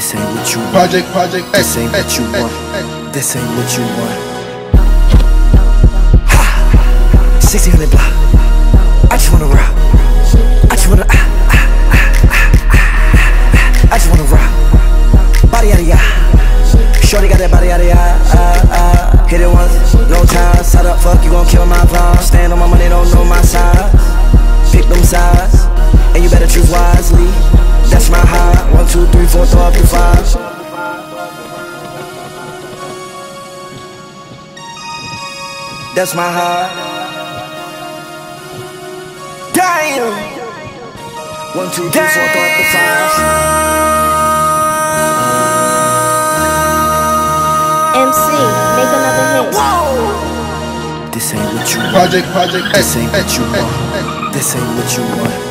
This ain't what you want. Project, project, This ain't what you want. This ain't what you want. Ha! 1600 block. I just wanna rock. I just wanna. Ah, ah, ah, ah, ah, ah. I just wanna rock. Body out of ya. Shorty got that body out of ya. Ah, ah. Hit it once, no time. Side up, fuck, you gon' kill my vibe. Stand on my money, don't know my size. Pick them sides, and you better choose wisely. That's my. One, two, three, four, throw up to five. That's my heart. Damn. One, two, three, four, throw up the five. MC, make another hit. Whoa. This ain't what you want. Project, project, This ain't what you want. This ain't what you want.